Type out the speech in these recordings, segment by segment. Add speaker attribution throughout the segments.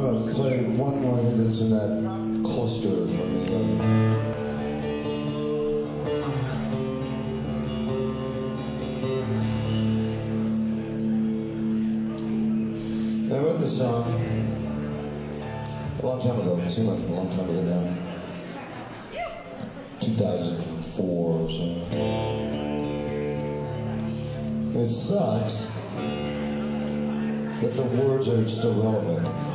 Speaker 1: gonna play one more that's in that cluster for me. I wrote this song a long time ago. It seemed like a long time ago now. 2004 or so. It sucks that the words are still relevant.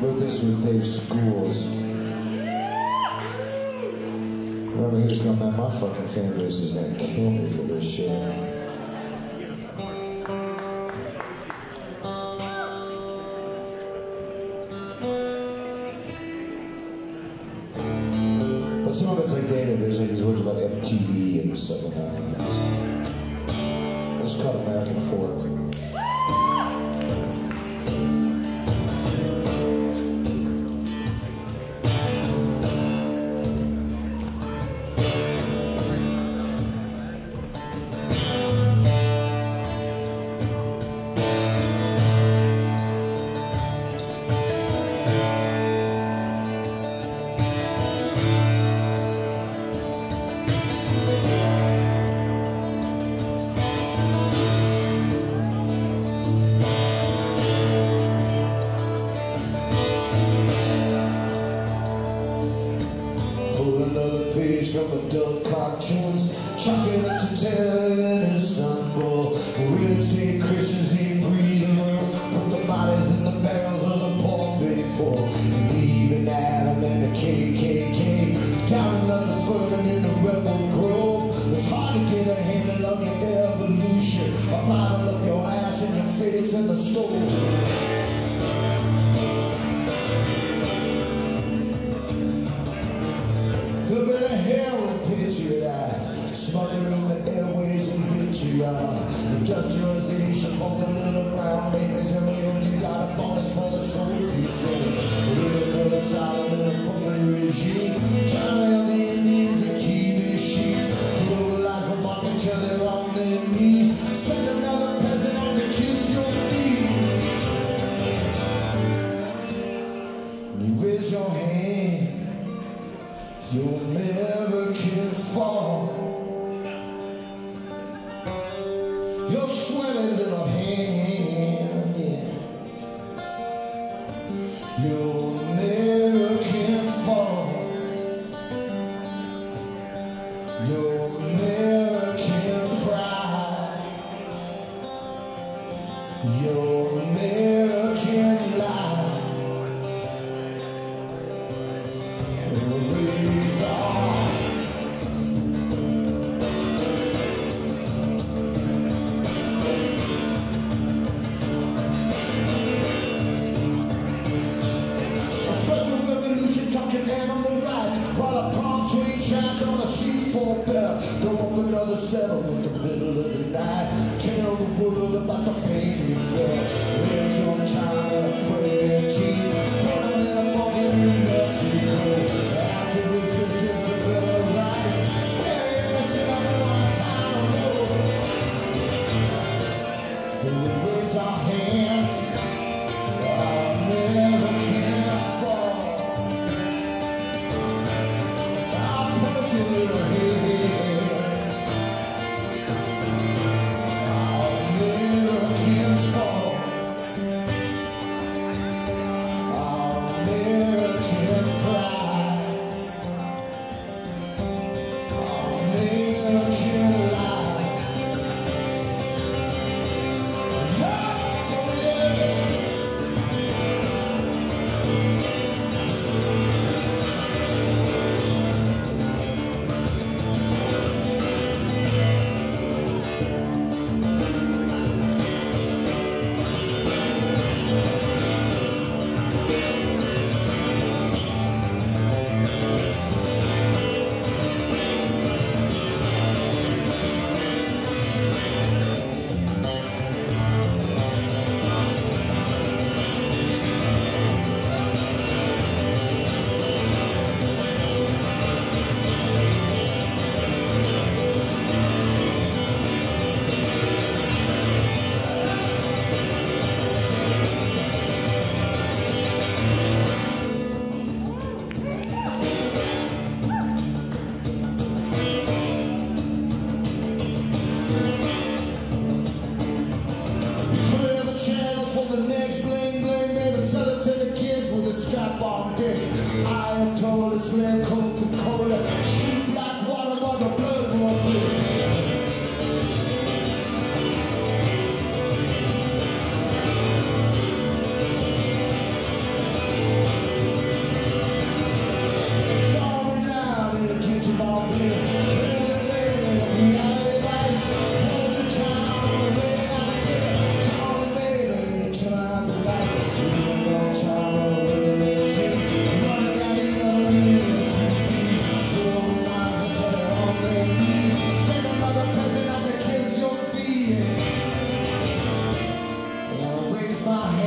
Speaker 1: Wrote this with Dave Schools. Remember, he was going, man, my fucking fan base is gonna kill me for this shit. But some of it's like dated. There's like these words about MTV and stuff like that. It's called American Fork. In the heroin patriot Smothering the airways and vitriol Industrialization of the little brown babies And we only got a bonus for the souls you save You'll never can lie. Raise on. A special revolution talking animal rights while a palm tree shines on a C4 belt. Throw up another settlement in the middle of the night. Tell the world about the pain you felt. Here's your time and a prayer to my